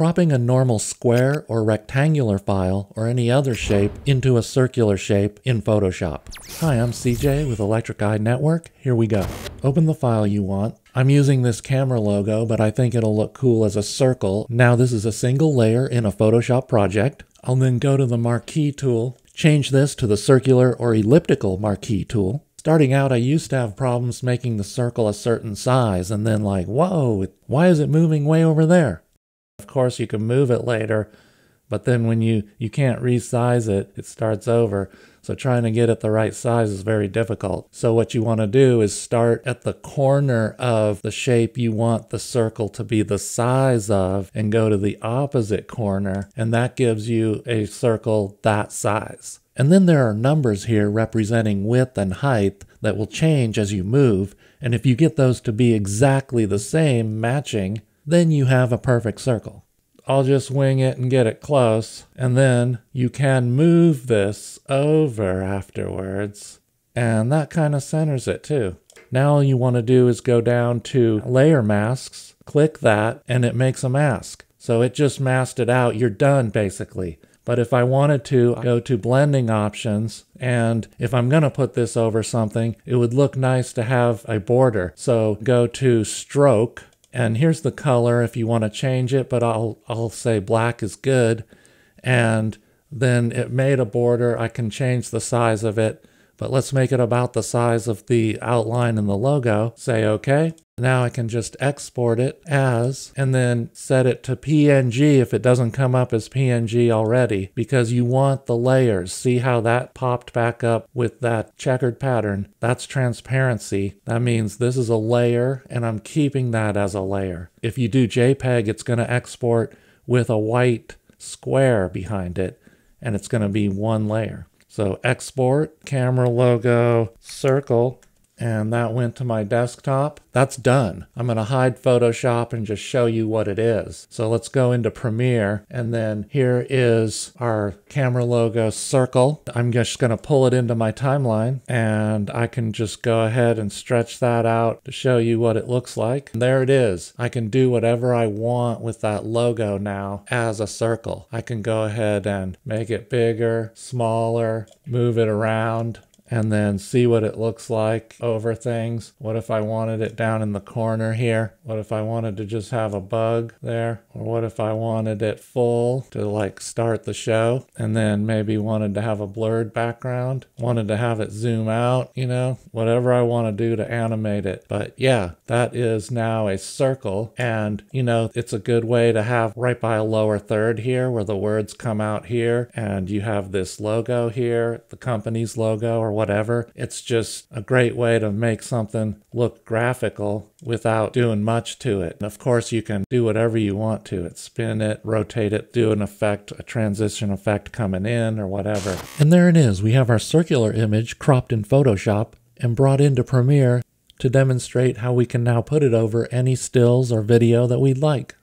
cropping a normal square or rectangular file or any other shape into a circular shape in Photoshop. Hi, I'm CJ with Electric Eye Network. Here we go. Open the file you want. I'm using this camera logo, but I think it'll look cool as a circle. Now this is a single layer in a Photoshop project. I'll then go to the marquee tool, change this to the circular or elliptical marquee tool. Starting out, I used to have problems making the circle a certain size and then like, whoa, why is it moving way over there? Course, you can move it later, but then when you, you can't resize it, it starts over. So trying to get it the right size is very difficult. So what you want to do is start at the corner of the shape you want the circle to be the size of and go to the opposite corner and that gives you a circle that size. And then there are numbers here representing width and height that will change as you move. And if you get those to be exactly the same, matching, then you have a perfect circle. I'll just wing it and get it close. And then you can move this over afterwards. And that kind of centers it too. Now all you want to do is go down to layer masks, click that, and it makes a mask. So it just masked it out. You're done basically. But if I wanted to go to blending options, and if I'm going to put this over something, it would look nice to have a border. So go to stroke, and here's the color if you want to change it, but I'll, I'll say black is good. And then it made a border. I can change the size of it, but let's make it about the size of the outline in the logo. Say OK. Now I can just export it as and then set it to PNG if it doesn't come up as PNG already because you want the layers. See how that popped back up with that checkered pattern? That's transparency. That means this is a layer and I'm keeping that as a layer. If you do JPEG, it's going to export with a white square behind it and it's going to be one layer. So export, camera logo, circle, and that went to my desktop. That's done. I'm going to hide Photoshop and just show you what it is. So let's go into Premiere and then here is our camera logo circle. I'm just going to pull it into my timeline and I can just go ahead and stretch that out to show you what it looks like. And there it is. I can do whatever I want with that logo now as a circle. I can go ahead and make it bigger, smaller, move it around, and then see what it looks like over things. What if I wanted it down in the corner here? What if I wanted to just have a bug there? Or what if I wanted it full to like start the show and then maybe wanted to have a blurred background? Wanted to have it zoom out, you know, whatever I want to do to animate it. But yeah, that is now a circle and you know, it's a good way to have right by a lower third here where the words come out here and you have this logo here, the company's logo or whatever. It's just a great way to make something look graphical without doing much to it. And of course, you can do whatever you want to it spin it, rotate it, do an effect, a transition effect coming in, or whatever. And there it is. We have our circular image cropped in Photoshop and brought into Premiere to demonstrate how we can now put it over any stills or video that we'd like.